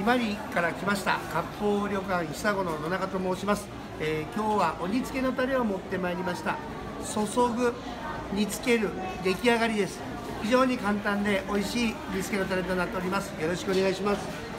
今里から来ました割烹旅館久子の野中と申します、えー今日は鬼付けのタレを持ってまいりました。注ぐ煮付ける出来上がりです。非常に簡単で美味しい煮付けのタレとなっております。よろしくお願いします。